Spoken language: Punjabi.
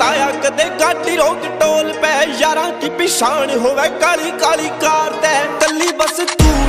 ਤਾਇਆ ਕਦੇ ਗਾਡੀ ਰੋਕ ਟੋਲ ਪੈ ਯਾਰਾਂ ਕੀ ਪਛਾਣ ਹੋਵੇ ਕਾਲੀ ਕਾਲੀ ਕਾਰ ਤੇ।